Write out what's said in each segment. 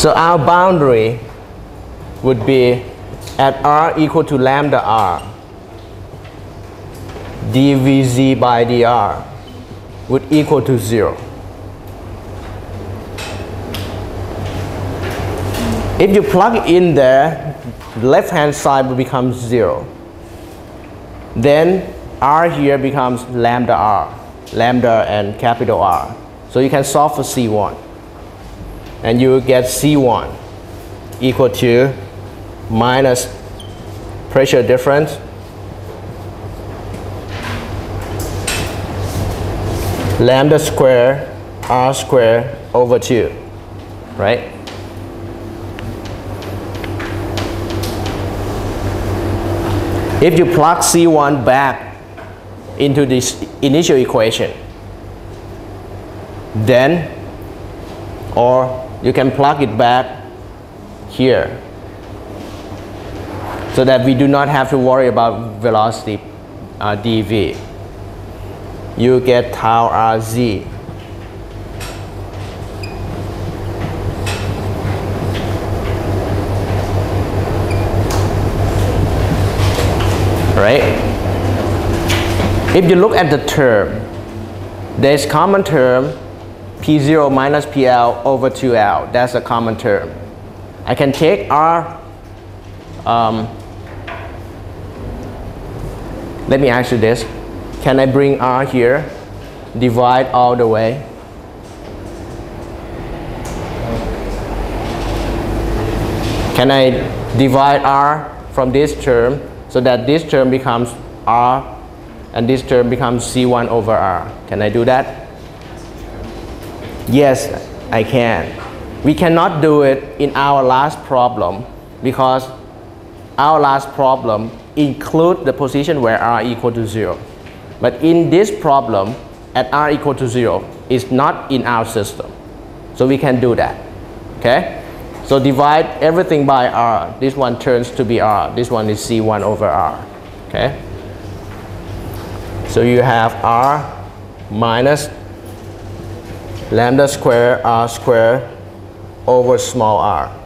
So our boundary would be at r equal to lambda r dvz by dr would equal to 0. If you plug in there, the left hand side will become 0. Then r here becomes lambda r, lambda and capital R. So you can solve for C1. And you get C1 equal to minus pressure difference lambda square r square over 2, right? If you plug C1 back into this initial equation, then, or you can plug it back here so that we do not have to worry about velocity uh, dv you get tau rz. Right? If you look at the term, there's common term P0 minus PL over 2L. That's a common term. I can take R, um, let me ask you this. Can I bring R here? Divide all the way. Can I divide R from this term so that this term becomes R and this term becomes C1 over R? Can I do that? Yes, I can. We cannot do it in our last problem because our last problem include the position where R equal to 0. But in this problem, at r equal to 0, is not in our system. So we can do that. Okay? So divide everything by r. This one turns to be r. This one is c1 over r. Okay? So you have r minus lambda square r square over small r.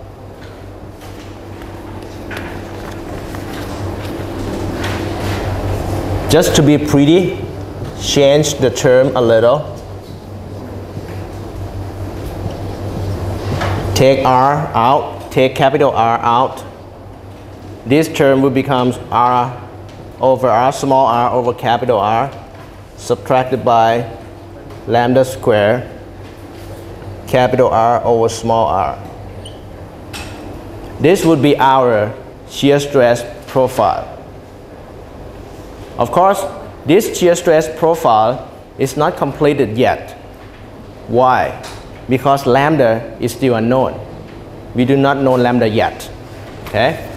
Just to be pretty, change the term a little. Take R out, take capital R out. This term will become R over R, small r over capital R, subtracted by lambda square, capital R over small r. This would be our shear stress profile. Of course, this shear stress profile is not completed yet. Why? Because lambda is still unknown. We do not know lambda yet. Okay?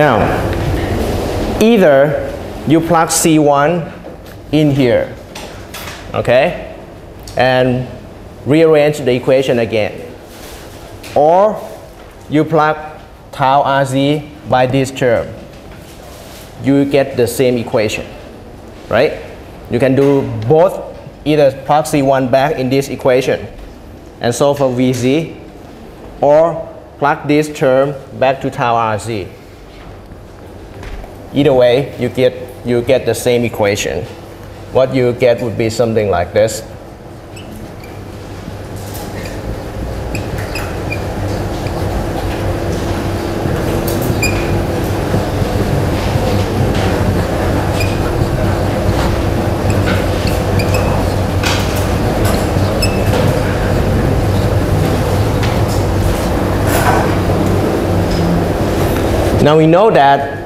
Now, either you plug C1 in here, okay, and rearrange the equation again, or you plug tau RZ by this term, you get the same equation, right? You can do both, either plug C1 back in this equation and solve for VZ, or plug this term back to tau RZ Either way, you get, you get the same equation. What you get would be something like this. Now we know that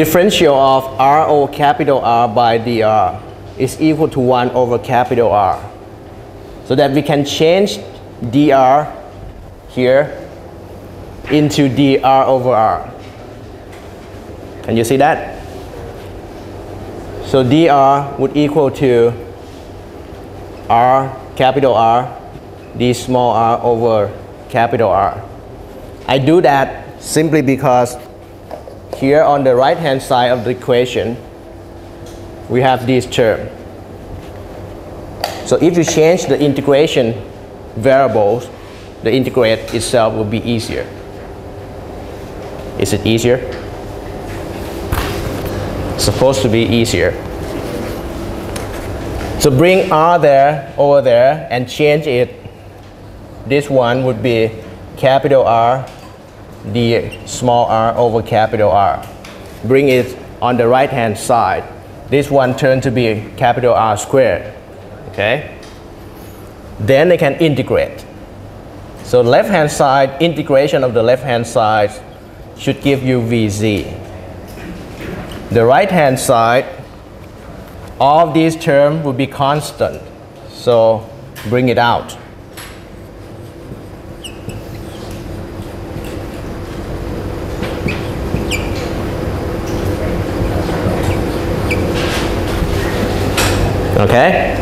differential of R over capital R by dr is equal to 1 over capital R. So that we can change dr here into dr over R. Can you see that? So dr would equal to r capital R d small r over capital R. I do that simply because here on the right hand side of the equation we have this term. So if you change the integration variables, the integrate itself will be easier. Is it easier? Supposed to be easier. So bring R there, over there, and change it. This one would be capital R, the small r over capital R. Bring it on the right hand side. This one turn to be capital R squared. Okay? Then they can integrate. So left hand side, integration of the left hand side should give you Vz. The right hand side, all these terms will be constant. So bring it out. Okay?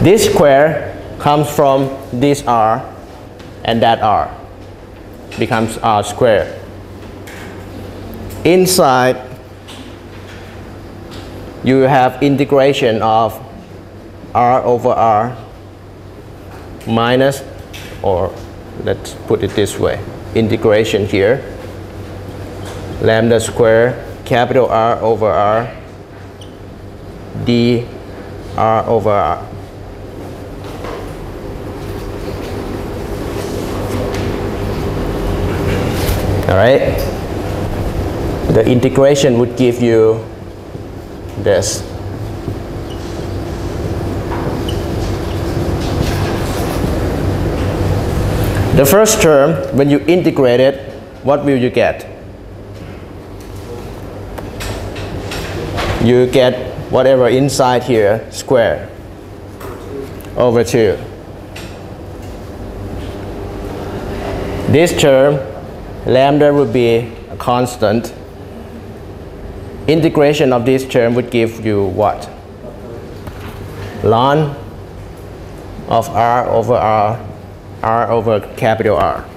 This square comes from this r and that r becomes r square. Inside, you have integration of r over r minus, or let's put it this way, integration here, lambda square capital R over R d R over R. All right. The integration would give you this. The first term, when you integrate it, what will you get? You get whatever inside here square over 2. This term, lambda would be a constant. Integration of this term would give you what? ln of r over r, r over capital R.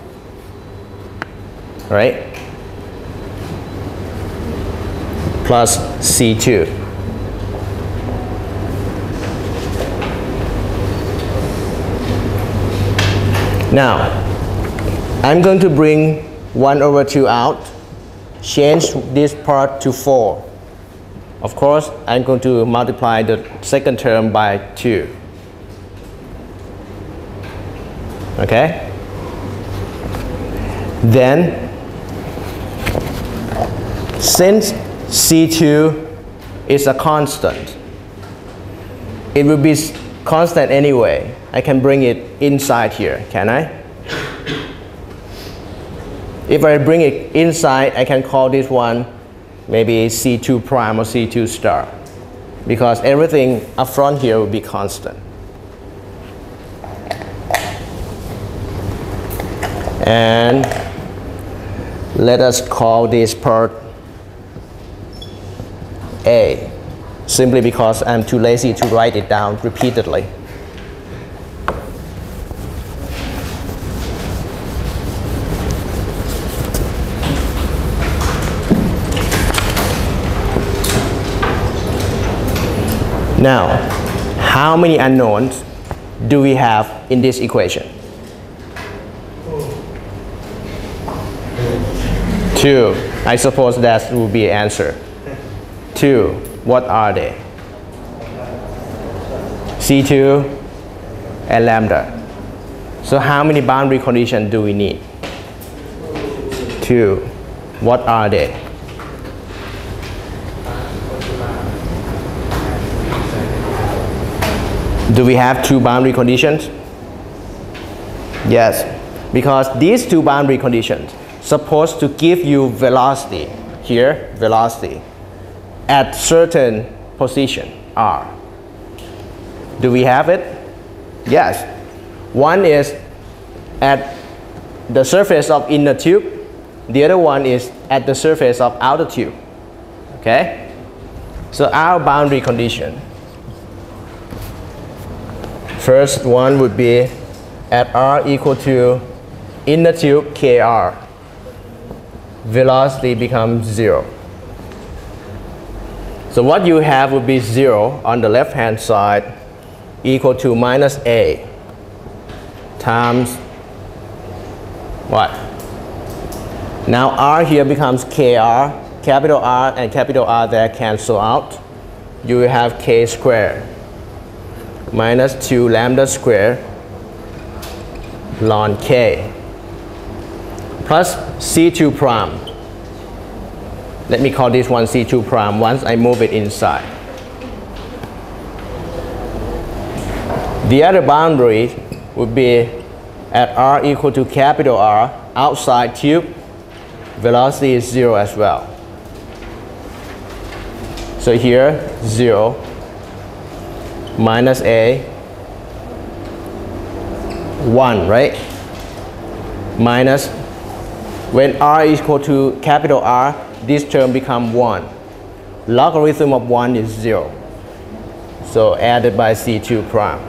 Right? Plus C2. Now, I'm going to bring 1 over 2 out, change this part to 4. Of course, I'm going to multiply the second term by 2. Okay? Then, since C2 is a constant, it will be constant anyway. I can bring it inside here, can I? If I bring it inside, I can call this one maybe C2 prime or C2 star because everything up front here will be constant. And let us call this part A simply because I'm too lazy to write it down repeatedly. Now, how many unknowns do we have in this equation? Two. I suppose that will be the answer. Two. What are they? C2 and lambda. So how many boundary conditions do we need? Two. What are they? Do we have two boundary conditions? Yes, because these two boundary conditions supposed to give you velocity here, velocity at certain position R. Do we have it? Yes. One is at the surface of inner tube. The other one is at the surface of outer tube. Okay? So our boundary condition. First one would be at r equal to inner tube kr, velocity becomes zero. So what you have would be zero on the left hand side equal to minus a times what? Now r here becomes kr, capital R and capital R there cancel out. You have k squared minus 2 lambda squared ln k plus C2 prime. Let me call this one C2 prime once I move it inside. The other boundary would be at r equal to capital R outside tube, velocity is zero as well. So here, zero minus a, one, right? Minus, when r is equal to capital R, this term become one. Logarithm of one is zero. So added by C2 prime.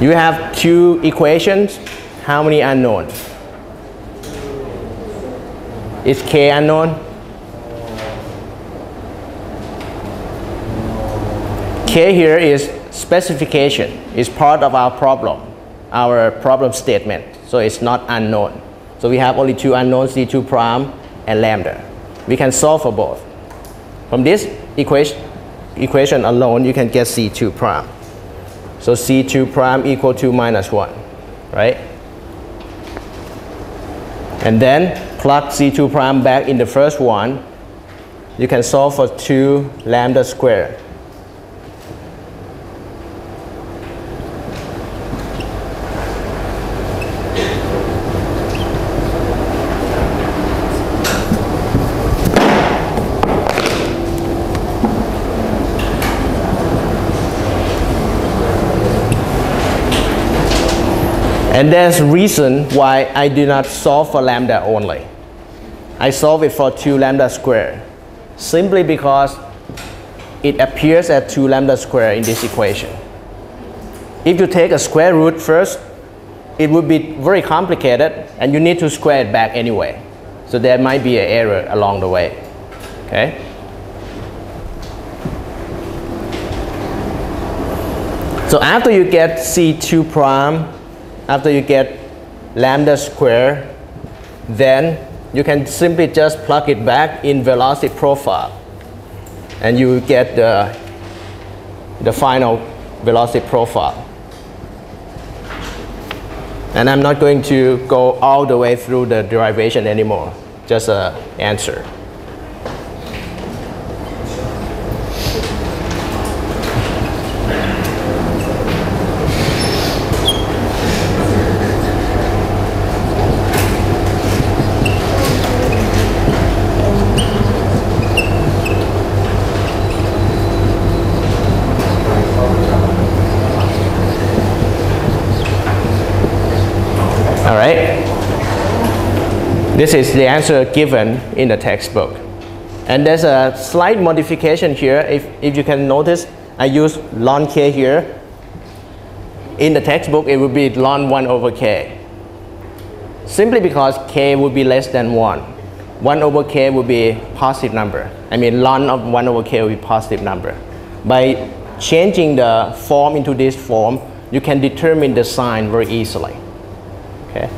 You have two equations. How many unknown? Is k unknown? K here is specification. It's part of our problem, our problem statement. So it's not unknown. So we have only two unknowns, C2 prime and lambda. We can solve for both. From this equation, equation alone, you can get C2 prime. So C2 prime equal to minus 1, right? And then plug C2 prime back in the first one. You can solve for 2 lambda squared. And there's reason why I do not solve for lambda only. I solve it for 2 lambda square simply because it appears at 2 lambda square in this equation. If you take a square root first, it would be very complicated and you need to square it back anyway. So there might be an error along the way. Okay? So after you get C2 prime after you get lambda square, then you can simply just plug it back in velocity profile and you get the, the final velocity profile. And I'm not going to go all the way through the derivation anymore, just an answer. This is the answer given in the textbook. And there's a slight modification here. If, if you can notice, I use ln k here. In the textbook, it would be ln 1 over k. Simply because k would be less than 1. 1 over k would be positive number. I mean, ln of 1 over k will be positive number. By changing the form into this form, you can determine the sign very easily. Okay?